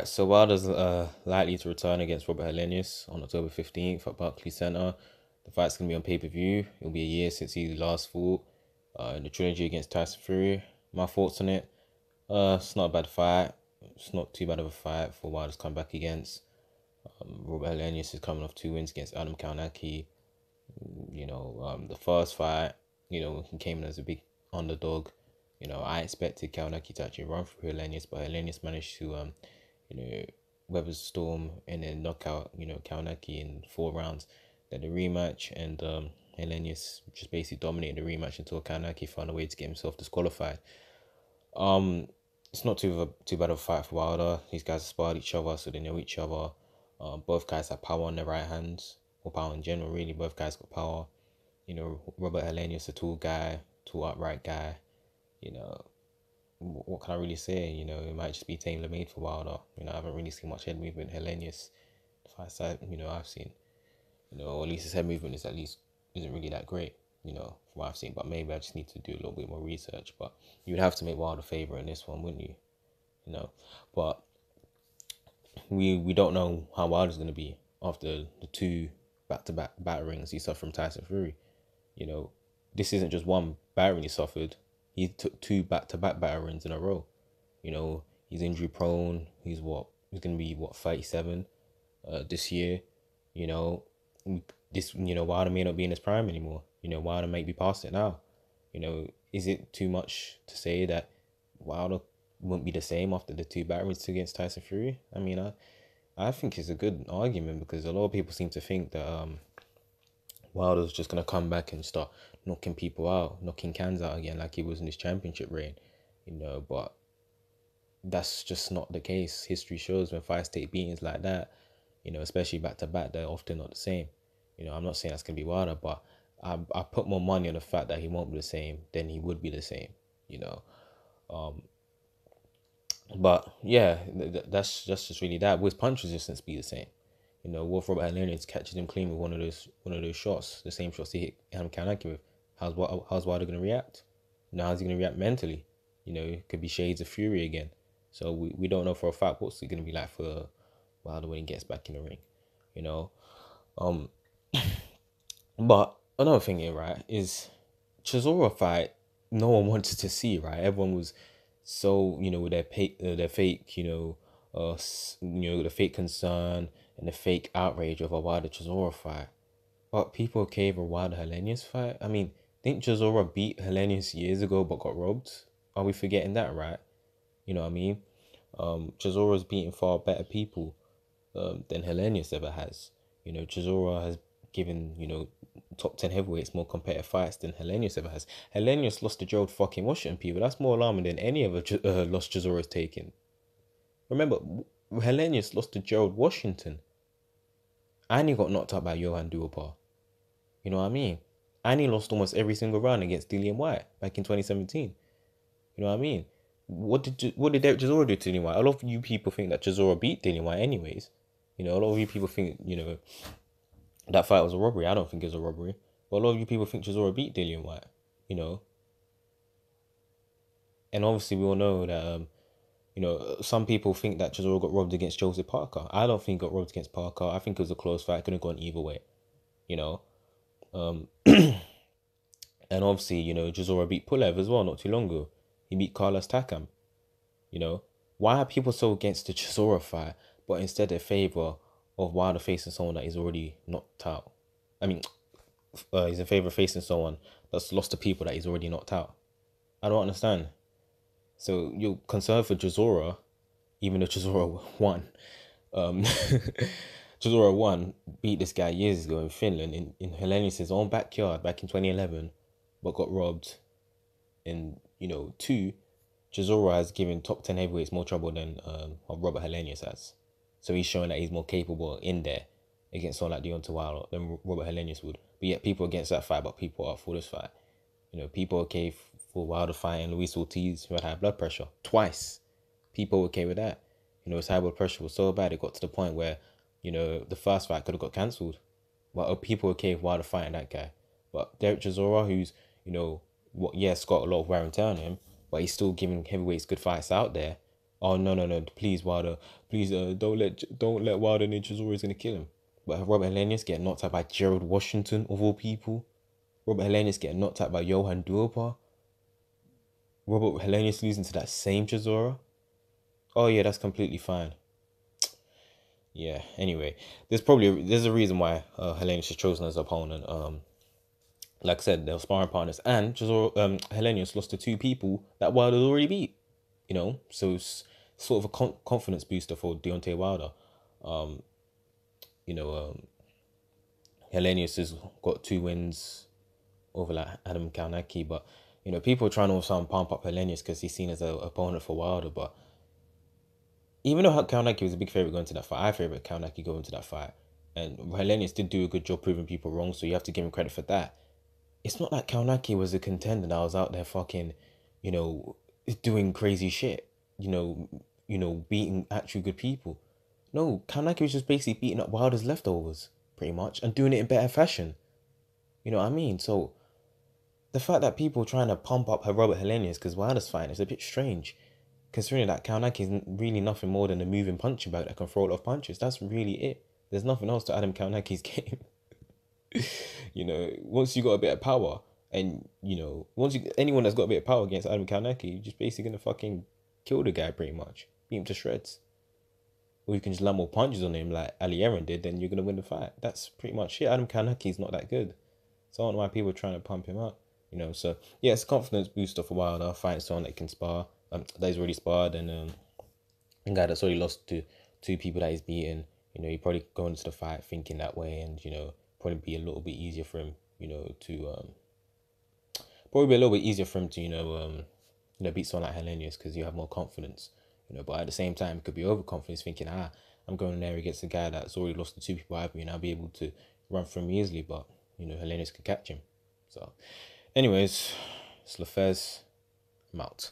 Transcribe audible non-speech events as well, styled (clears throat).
right, so Wilder's uh, likely to return against Robert Helenius on October 15th at Barclays Center. The fight's going to be on pay per view. It'll be a year since he last fought uh, in the trilogy against Tyson Fury. My thoughts on it uh, it's not a bad fight. It's not too bad of a fight for Wilder's come back against. Um, Robert Helenius is coming off two wins against Adam Kownacki. You know, um, the first fight, you know, he came in as a big underdog. You know, I expected Kownacki to actually run through Helenius, but Helenius managed to um, you know, weather storm and then knock out, you know, Kownacki in four rounds. Then the rematch and um just basically dominated the rematch until Kownacki found a way to get himself disqualified. Um it's not too too bad of a fight for Wilder. These guys sparred each other, so they know each other. Uh, both guys have power on their right hands, or power in general. Really, both guys got power. You know, Robert Helenius, a tall guy, tall upright guy. You know, what can I really say? You know, it might just be tailor made for Wilder. You know, I haven't really seen much head movement. Helenius, the fights you know, I've seen, you know, at least his head movement is at least isn't really that great. You know, from what I've seen, but maybe I just need to do a little bit more research. But you would have to make Wilder favor in this one, wouldn't you? You know, but we we don't know how Wilder's gonna be after the two back to back batterings he suffered from Tyson Fury. You know, this isn't just one battering he suffered he took two back to back batterings in a row. You know, he's injury prone. He's what? He's gonna be what thirty seven, uh, this year. You know, this you know Wilder may not be in his prime anymore. You know, Wilder might be past it now. You know, is it too much to say that Wilder won't be the same after the two batterings against Tyson Fury? I mean, I, I think it's a good argument because a lot of people seem to think that um, Wilder's just gonna come back and start knocking people out, knocking cans out again like he was in his championship reign, you know. But that's just not the case. History shows when fights take beatings like that, you know, especially back to back, they're often not the same. You know, I'm not saying that's gonna be Wilder, but I I put more money on the fact that he won't be the same than he would be the same. You know, um. But yeah, that's that's just really that. With punch resistance be the same? You know, Wolf Robert Helenius catches him clean with one of those one of those shots, the same shots he hit Adam Kownacki with. How's how's Wilder gonna react? You know, how's he gonna react mentally? You know, it could be shades of fury again. So we, we don't know for a fact what's it gonna be like for Wilder when he gets back in the ring. You know, um, (coughs) but another thing here, right, is Chisora fight. No one wanted to see, right? Everyone was so you know with their fake, uh, their fake, you know, uh, you know, the fake concern and the fake outrage of a Wilder Chisora fight. But people cave a Wilder Helenius fight. I mean, didn't Chisora beat Helenius years ago but got robbed? Are we forgetting that, right? You know what I mean? Um, Chisora's beaten far better people um, than Helenius ever has. You know, Chisora has given, you know, top 10 heavyweights more competitive fights than Helenius ever has. Helenius lost to Gerald fucking Washington, people. That's more alarming than any other uh, (laughs) loss Chisora's taken. Remember, Helenius lost to Gerald Washington. And he got knocked out by Johan Duhaupas. You know what I mean? Annie lost almost every single round against Dillian Whyte back in 2017. You know what I mean? What did what did Derek Chisora do to Dillian Whyte? A lot of you people think that Chisora beat Dillian Whyte, anyways. You know, a lot of you people think, you know, that fight was a robbery. I don't think it was a robbery. But a lot of you people think Chisora beat Dillian Whyte. you know. And obviously we all know that um, you know, some people think that Chisora got robbed against Joseph Parker. I don't think got robbed against Parker. I think it was a close fight. Could have gone either way. You know. Um (clears throat) and obviously, you know, Chisora beat Pulev as well not too long ago. He beat Carlos Takam. You know. Why are people so against the Chisora fight, but instead in favour of Wilder facing someone that is already knocked out? I mean, (clears throat) uh, he's in favour of facing someone that's lost to people that he's already knocked out. I don't understand. So you're concerned for Chisora, even though Chisora (laughs) won. Um, (laughs) won, beat this guy years ago in Finland in, in Helenius' own backyard back in 2011, but got robbed. And, you know, two, Chisora has given top 10 heavyweights more trouble than um, Robert Helenius has. So he's showing that he's more capable in there against someone like Deontay Wilder than Robert Helenius would. But yet people against that fight, but people are for this fight. You know, people okay for Wilder fighting Luis Ortiz, who had high blood pressure twice. People okay with that. You know, his high blood pressure was so bad it got to the point where, you know, the first fight could have got cancelled. But uh, people okay with Wilder fighting that guy. But Derek Chisora, who's, you know, what yes, got a lot of wear and tear on him, but he's still giving heavyweights good fights out there. oh no no no please Wilder please uh, don't let don't let Wilder and Chisora is gonna kill him. But Robert Helenius get knocked out by Gerald Washington of all people. Robert Helenius getting knocked out by Johan Duhaupas. Robert Helenius losing to that same Chisora. Oh yeah, that's completely fine. Yeah. Anyway, there's probably there's a reason why uh, Helenius is chosen as opponent. Um, like I said, they're sparring partners, and Chisora, um, Helenius lost to two people that Wilder already beat. You know, so it's sort of a con- confidence booster for Deontay Wilder. Um, you know, um, Helenius has got two wins over like Adam Kownacki, but you know, people are trying to also pump up Helenius because he's seen as an opponent for Wilder, but even though Kownacki was a big favorite going to that fight, I favourite Kownacki going to that fight. And Helenius did do a good job proving people wrong, so you have to give him credit for that. It's not like Kownacki was a contender that was out there fucking, you know, doing crazy shit. You know, you know, beating actual good people. No, Kownacki was just basically beating up Wilder's leftovers, pretty much, and doing it in better fashion. You know what I mean? So the fact that people are trying to pump up her Robert Helenius because Wilder's fighting is a bit strange considering that Kownacki is really nothing more than a moving punching bag that can throw a lot of punches. That's really it. There's nothing else to Adam Kownacki's (laughs) game. you know, once you got a bit of power, and you know, once you anyone that's got a bit of power against Adam Kownacki, you're just basically gonna fucking kill the guy pretty much, beat him to shreds. Or you can just land more punches on him like Ali Aaron did, then you're gonna win the fight. That's pretty much it. Adam Kownacki's not that good, so I don't know why people are trying to pump him up. You know, so yeah, it's a confidence booster for Wilder. Fighting someone that can spar um, that he's already sparred and um, a guy that's already lost to two people that he's beaten. You know, he probably go into the fight thinking that way, and you know, probably be a little bit easier for him. You know, to um, probably be a little bit easier for him to you know um, you know beat someone like Helenius because you have more confidence. You know, but at the same time, it could be overconfidence, thinking ah, I'm going there against a guy that's already lost to two people I've been, I'll be able to run from him easily, but you know, Helenius could catch him. So, anyways, it's Le Fez. I'm out.